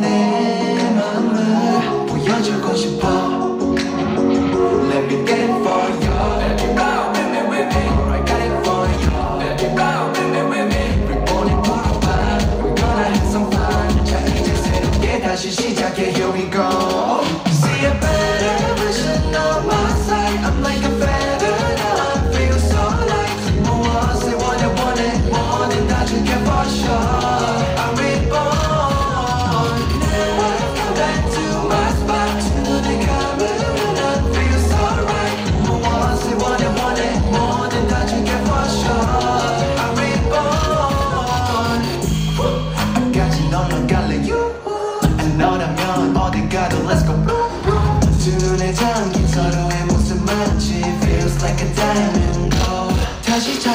내 마음을 보여주고 싶어.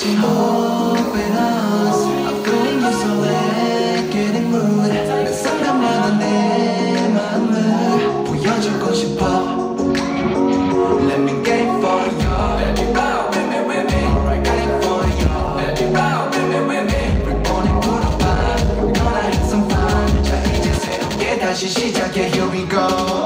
catching hope in us I'm feeling you so late getting rude 난 상담하는 내 마음을 보여주고 싶어 Let me get for you Let me go with me with me Get it for you Let me go with me with me 불꽃이 불어봐 Gonna have some fun 자 이제 새롭게 다시 시작해 Here we go